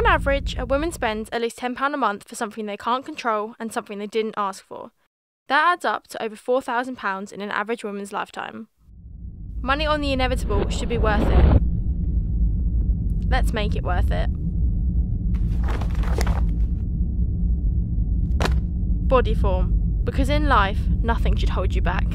On average, a woman spends at least £10 a month for something they can't control and something they didn't ask for. That adds up to over £4,000 in an average woman's lifetime. Money on the inevitable should be worth it. Let's make it worth it. Bodyform, because in life, nothing should hold you back.